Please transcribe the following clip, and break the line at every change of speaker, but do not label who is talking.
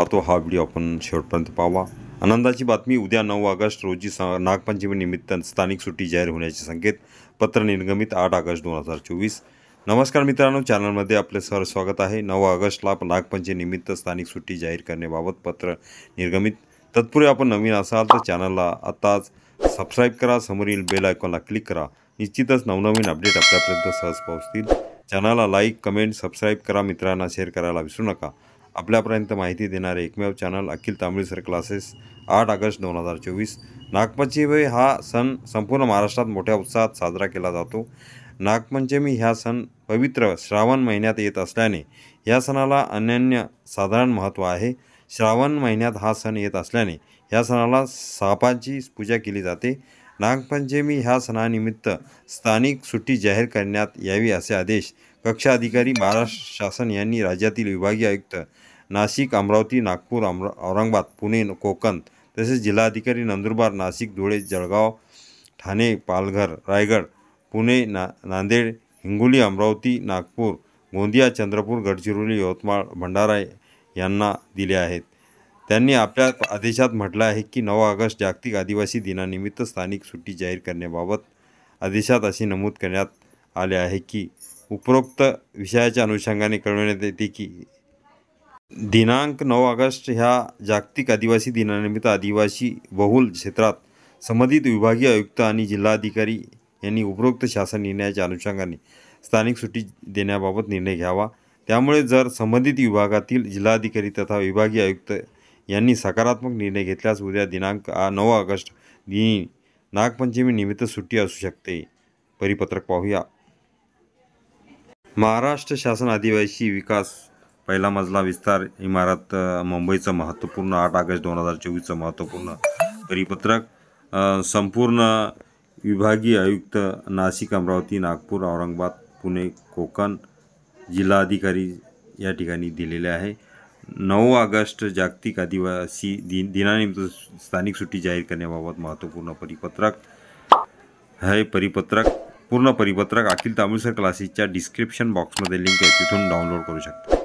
पाहतो हा व्हिडिओ आपण शेवटपर्यंत पाहावा. आनंदाची बातमी उद्या नऊ ऑगस्ट रोजी स नागपंचमीनिमित्त स्थानिक सुट्टी जाहीर होण्याचे संकेत पत्र निर्गमित आठ ऑगस्ट दोन हजार चोवीस. नमस्कार मित्रांनो चॅनलमध्ये आपले सर स्वागत आहे. नऊ ऑगस्टला नागपंचमीनिमित्त स्थानिक सुट्टी जाहीर करण्याबाबत पत्र निर्गमित. तत्पूर्वी आपण नवीन असाल तर चॅनलला आत्ताच सबस्क्राईब करा समोरील बेल आयकॉनला क्लिक करा. निश्चितच नवनवीन अपडेट आपल्यापर्यंत सहज पोहोचतील. चॅनलला लाईक कमेंट सबस्क्राईब करा मित्रांना शेअर करायला विसरू नका. आपल्यापर्यंत माहिती देणारे एकमेव channel Akhil Tambali sir classes आठ ऑगस्ट दोन हजार चोवीस. नागपंचमी हा सण संपूर्ण महाराष्ट्रात मोठ्या उत्साहात साजरा केला जातो. नागपंचमी ह्या सण पवित्र श्रावण महिन्यात येत असल्याने या सणाला अनन्य साधारण महत्त्व आहे. श्रावण महिन्यात हा सण येत असल्याने या सणाला सापाची पूजा केली जाते. नागपंचमी ह्या सणानिमित्त स्थानिक सुट्टी जाहीर करण्यात यावी असे आदेश कक्षा अधिकारी महाराष्ट्र शासन यांनी राज्यातील विभागीय आयुक्त नाशिक अमरावती नागपूर अमरा औरंगाबाद पुणे कोकण तसेच जिल्हाधिकारी नंदुरबार नाशिक धुळे जळगाव ठाणे पालघर रायगड पुणे ना नांदेड हिंगोली अमरावती नागपूर गोंदिया चंद्रपूर गडचिरोली यवतमाळ भंडारा यांना दिले आहेत. त्यांनी आपल्या आदेशात म्हटलं आहे की नऊ ऑगस्ट जागतिक आदिवासी दिनानिमित्त स्थानिक सुट्टी जाहीर करण्याबाबत आदेशात असे नमूद करण्यात आले आहे की उपरोक्त विषयाच्या अनुषंगाने कळविण्यात येते की दिनांक नऊ ऑगस्ट ह्या जागतिक आदिवासी दिनानिमित्त आदिवासी बहुल क्षेत्रात संबंधित विभागीय आयुक्त आणि जिल्हाधिकारी यांनी उपरोक्त शासन निर्णयाच्या अनुषंगाने स्थानिक सुट्टी देण्याबाबत निर्णय घ्यावा. त्यामुळे जर संबंधित विभागातील जिल्हाधिकारी तथा विभागीय आयुक्त यांनी सकारात्मक निर्णय घेतल्यास उद्या दिनांक नऊ ऑगस्ट दिनी नागपंचमी निमित्त सुट्टी असू शकते. परिपत्रक पाहूया. महाराष्ट्र शासन आदिवासी विकास पहिला मजला विस्तार इमारत मुंबईचं महत्त्वपूर्ण आठ ऑगस्ट दोन हजार चोवीसचं महत्त्वपूर्ण परिपत्रक संपूर्ण विभागीय आयुक्त नाशिक अमरावती नागपूर औरंगाबाद पुणे कोकण जिल्हाधिकारी या ठिकाणी दिलेले आहे. नऊ ऑगस्ट जागतिक आदिवासी दिन दिनानिमित्त स्थानिक सुट्टी जाहीर करण्याबाबत महत्त्वपूर्ण परिपत्रक हे परिपत्रक पूर्ण परिपत्रक अखिल तामिळसर क्लासेसच्या डिस्क्रिप्शन बॉक्समध्ये लिंक आहे तिथून डाउनलोड करू शकता.